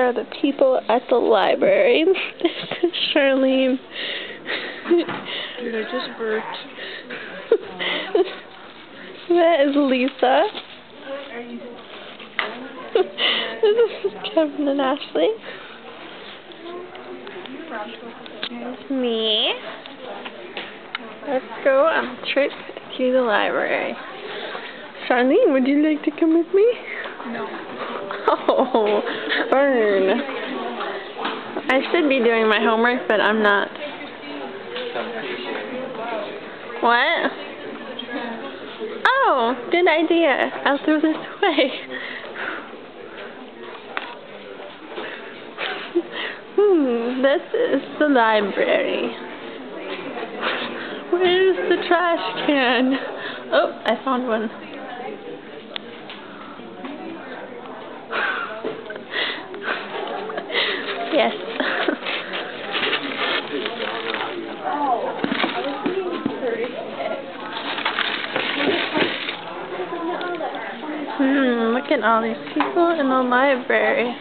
are the people at the library. this is Charlene. Dude, I just burped. that is Lisa. this is Kevin and Ashley. Me. Let's go on a trip to the library. Charlene, would you like to come with me? No. Oh, burn. I should be doing my homework, but I'm not. What? Oh, good idea. I'll throw this away. hmm, this is the library. Where's the trash can? Oh, I found one. Yes. Hmm, look at all these people in the library.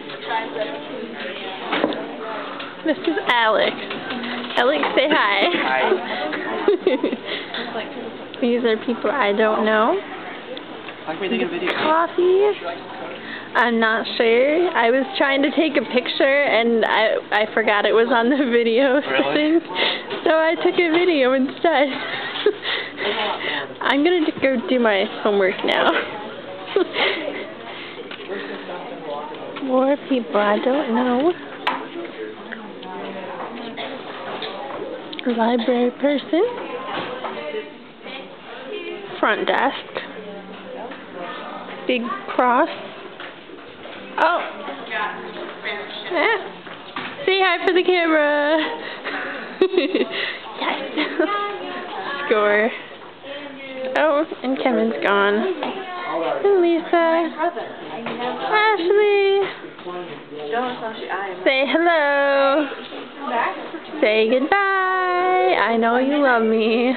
This is Alex. Alex, say hi. Hi. these are people I don't know. How can we take a video? Coffee. I'm not sure. I was trying to take a picture and I I forgot it was on the video Really? thing. So I took a video instead. I'm gonna go do my homework now. More people I don't know. Library person. Front desk. Big cross. Oh. Eh. Say hi for the camera. yes. Score. Oh, and Kevin's gone. And Lisa. Ashley. Say hello. Say goodbye. I know you love me.